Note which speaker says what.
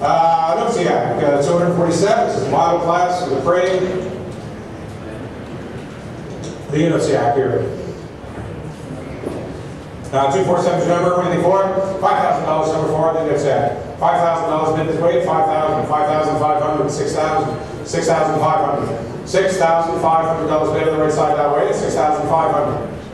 Speaker 1: Uh, Ennutsiak, uh, 247, this is model class for the parade. The Ennutsiak here. Uh, 247 is number, anything for it? $5,000 number for it, the Ennutsiak. $5,000 bid this way, 5,000, 5,500, 6,000, 6,500. $6,500 bid on the right side that way, 6,500.